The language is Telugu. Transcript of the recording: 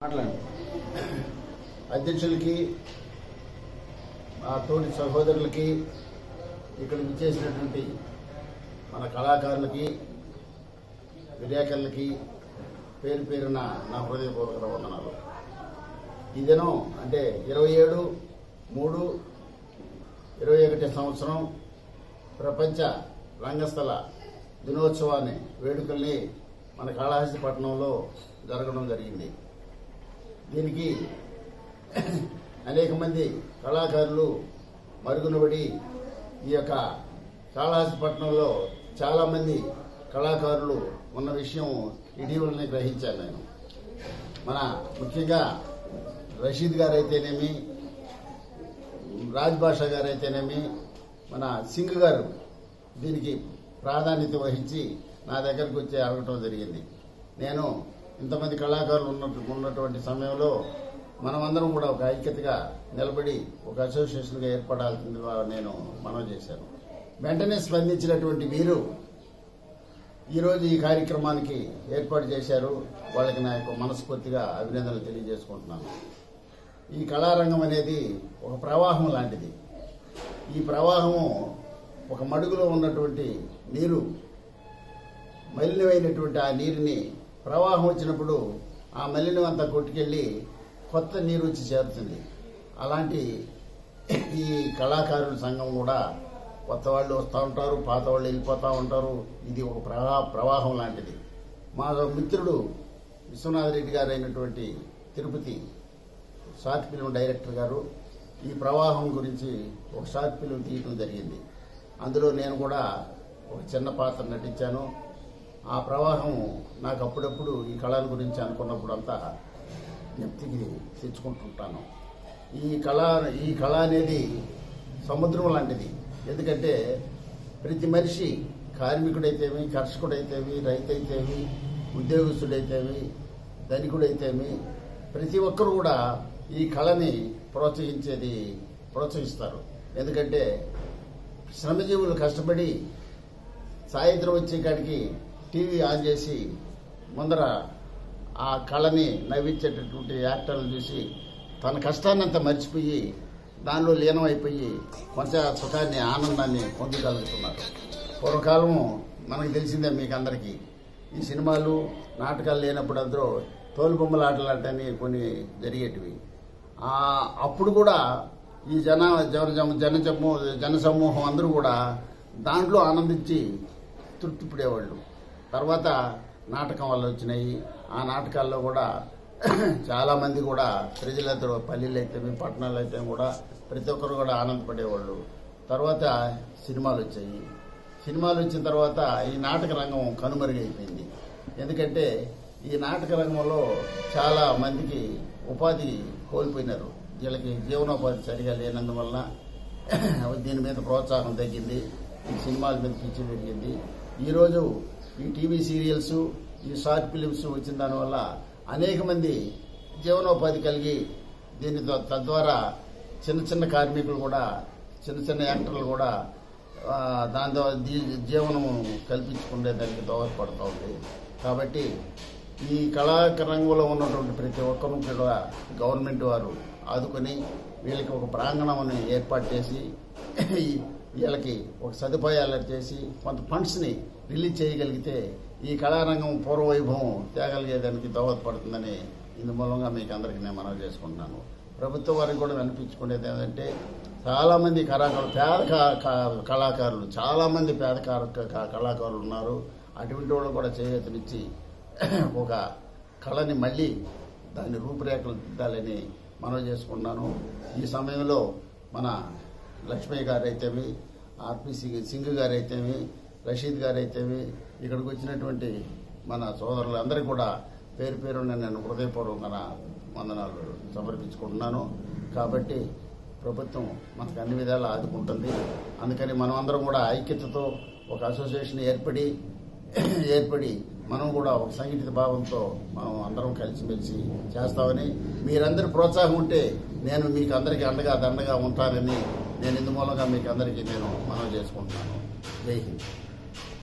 మాట్లాడండి. అధ్యక్షులకి మా తోటి సహోదరులకి ఇక్కడ విచ్చేసినటువంటి మన కళాకారులకి విలేకరులకి పేరు పేరున నా హృదయపూర్వక వందనాలు ఈ దినం అంటే ఇరవై ఏడు మూడు ఇరవై ఒకటి సంవత్సరం ప్రపంచ రంగస్థల దినోత్సవాన్ని వేడుకల్ని మన కాళహస్తి పట్టణంలో జరగడం జరిగింది. దీనికి అనేక మంది కళాకారులు మరుగునబడి ఈ యొక్క కాళహస్తిపట్నంలో చాలా మంది కళాకారులు ఉన్న విషయం ఇటీవలనే గ్రహించాను నేను. మన ముఖ్యంగా రషీద్ గారు అయితేనేమి రాజ్ గారు అయితేనేమి మన సింగ్ గారు దీనికి ప్రాధాన్యత వహించి నా దగ్గరకు వచ్చి అడగటం జరిగింది. నేను ఇంతమంది కళాకారులు ఉన్నట్టు ఉన్నటువంటి సమయంలో మనమందరం కూడా ఒక ఐక్యతగా నిలబడి ఒక అసోసియేషన్గా ఏర్పడాల్సిందిగా నేను మనం చేశాను. వెంటనే స్పందించినటువంటి వీరు ఈరోజు ఈ కార్యక్రమానికి ఏర్పాటు చేశారు. వాళ్ళకి నా యొక్క మనస్ఫూర్తిగా అభినందనలు తెలియజేసుకుంటున్నాను. ఈ కళారంగం అనేది ఒక ప్రవాహం లాంటిది. ఈ ప్రవాహము ఒక మడుగులో ఉన్నటువంటి నీరు మలినమైనటువంటి ఆ నీరుని ప్రవాహం వచ్చినప్పుడు ఆ మలినం అంతా కొట్టుకెళ్ళి కొత్త నీరు వచ్చి చేరుతుంది. అలాంటి ఈ కళాకారుల సంఘం కూడా కొత్త వాళ్ళు వస్తూ ఉంటారు పాత వాళ్ళు వెళ్ళిపోతూ ఉంటారు. ఇది ఒక ప్రవా ప్రవాహం లాంటిది. మా మిత్రుడు విశ్వనాథ్ రెడ్డి గారు అయినటువంటి తిరుపతి షార్ట్ ఫిల్మ్ డైరెక్టర్ గారు ఈ ప్రవాహం గురించి ఒక షార్ట్ ఫిల్మ్ తీయటం జరిగింది. అందులో నేను కూడా ఒక చిన్న పాత్ర నటించాను. ఆ ప్రవాహం నాకు అప్పుడప్పుడు ఈ కళల గురించి అనుకున్నప్పుడు అంతా జ్ఞప్తికి తెచ్చుకుంటుంటాను. ఈ కళ ఈ కళ అనేది సముద్రం లాంటిది. ఎందుకంటే ప్రతి మనిషి కార్మికుడైతేమి కర్షకుడైతేమి రైతైతేమి ఉద్యోగస్తుడైతేమి ధనికుడైతేమి ప్రతి ఒక్కరు కూడా ఈ కళని ప్రోత్సహించేది ప్రోత్సహిస్తారు. ఎందుకంటే శ్రమజీవులు కష్టపడి సాయంత్రం వచ్చే కాడికి టీవీ ఆన్ చేసి ముందర ఆ కళని నవ్వించేటటువంటి యాక్టర్లు చూసి తన కష్టాన్నంతా మర్చిపోయి దానిలో లీనమైపోయి కొంత సుఖాన్ని ఆనందాన్ని పొందగలుగుతున్నారు. పూర్వకాలం మనకు తెలిసిందే మీకు అందరికీ. ఈ సినిమాలు నాటకాలు లేనప్పుడు అందరూ తోలుబొమ్మల ఆటలాటని కొన్ని జరిగేటివి. అప్పుడు కూడా ఈ జన జన జన జన జనసమూహం అందరూ కూడా దాంట్లో ఆనందించి తృప్తిపడేవాళ్ళు. తర్వాత నాటకం వల్ల వచ్చినాయి. ఆ నాటకాల్లో కూడా చాలా మంది కూడా ప్రజలందరూ పల్లెలు అయితే పట్టణాలు అయితే కూడా ప్రతి ఒక్కరు కూడా ఆనందపడేవాళ్ళు. తర్వాత సినిమాలు వచ్చాయి. సినిమాలు వచ్చిన తర్వాత ఈ నాటక రంగం కనుమరుగైపోయింది. ఎందుకంటే ఈ నాటక రంగంలో చాలా మందికి ఉపాధి కోల్పోయినారు. వీళ్ళకి జీవనోపాధి సరిగా లేనందువలన దీని మీద ప్రోత్సాహం తగ్గింది. ఈ సినిమాల మీద పిచ్చి పెరిగింది. ఈరోజు ఈ టీవీ సీరియల్స్ ఈ షార్ట్ ఫిలిమ్స్ వచ్చిన దానివల్ల అనేక మంది జీవనోపాధి కలిగి దీని తద్వారా చిన్న చిన్న కార్మికులు కూడా చిన్న చిన్న యాక్టర్లు కూడా దాని ద్వారా జీ- జీవనం కల్పించుకునే దానికి దోహదపడుతూ ఉంది. కాబట్టి ఈ కళారంగంలో ఉన్నటువంటి ప్రతి ఒక్కరూ కూడా గవర్నమెంట్ వారు ఆదుకొని వీళ్ళకి ఒక ప్రాంగణం ఏర్పాటు చేసి వీళ్ళకి ఒక సదుపాయాలు చేసి కొంత ఫండ్స్ని రిలీజ్ చేయగలిగితే ఈ కళారంగం పూర్వవైభవం తేగలిగేదానికి దోహదపడుతుందని ఇందు మూలంగా మీకు అందరికీ నేను మనవి చేసుకుంటున్నాను. ప్రభుత్వం వారికి కూడా వినిపించుకునేది ఏంటంటే చాలామంది కళాకారులు పేద క- కళాకారులు చాలామంది పేద క- కళాకారులు ఉన్నారు. అటువంటి వాళ్ళు కూడా చేయూతనిచ్చి ఒక కళని మళ్ళీ దాని రూపురేఖలు దిద్దాలని మనవి చేసుకున్నాను ఈ సమయంలో మన లక్ష్మయ్య గారు అయితేమి ఆర్పిసి సింగ్ గారు అయితేమి రషీద్ గారు అయితేమి ఇక్కడికి వచ్చినటువంటి మన సోదరులందరికీ కూడా పేరు పేరున నేను హృదయపూర్వకంగా వందనాలు సమర్పించుకుంటున్నాను. కాబట్టి ప్రభుత్వం మనకు అన్ని విధాలా ఆదుకుంటుంది. అందుకని మనం అందరం కూడా ఐక్యతతో ఒక అసోసియేషన్ ఏర్పడి ఏర్పడి మనం కూడా ఒక సంఘటిత భావంతో మనం అందరం కలిసిమెలిసి చేస్తామని మీరందరి ప్రోత్సాహం ఉంటే నేను మీకు అందరికీ అండగా దండగా ఉంటానని నేను ఇందు మూలంగా మీకు అందరికీ నేను మనవి చేసుకుంటున్నాను? జై హింద్.